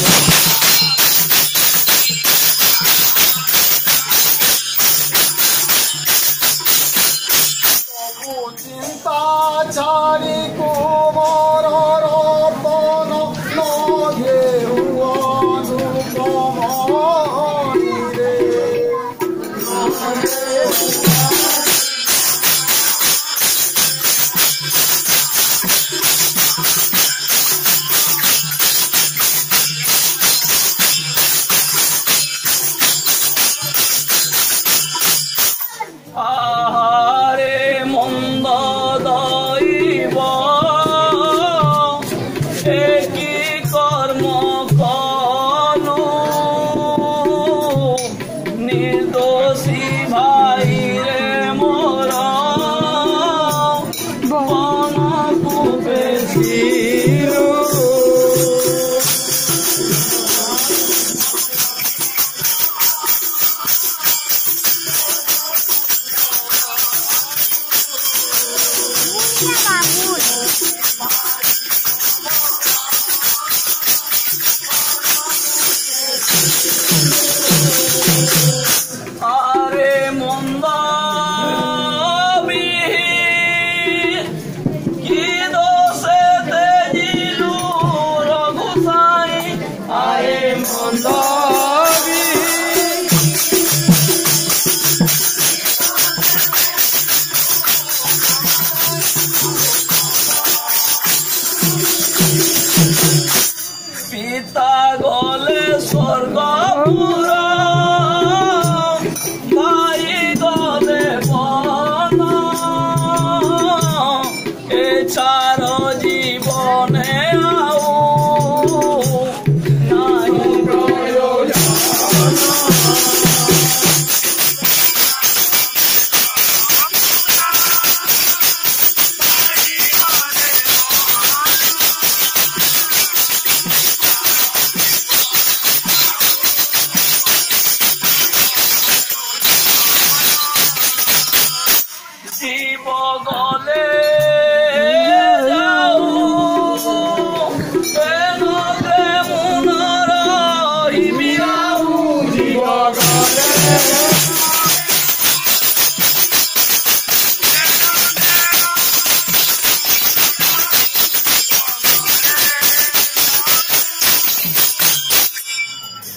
Yeah.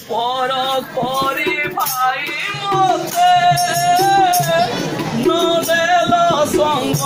পর পরে ভাই মতে নদেল সঙ্গ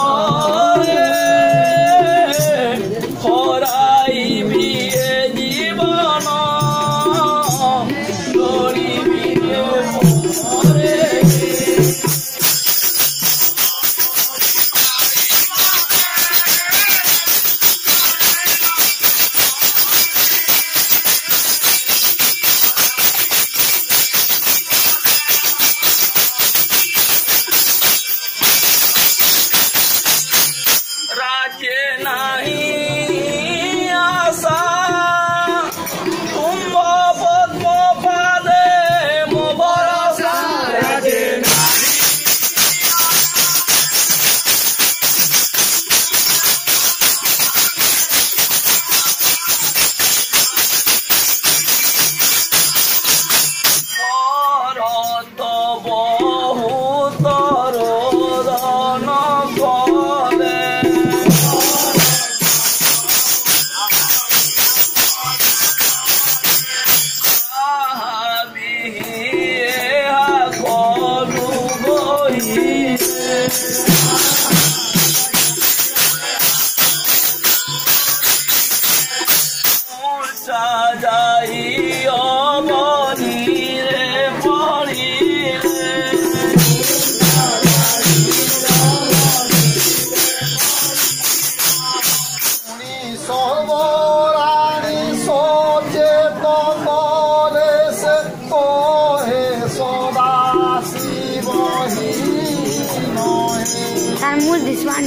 I'll move this one.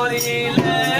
করিলে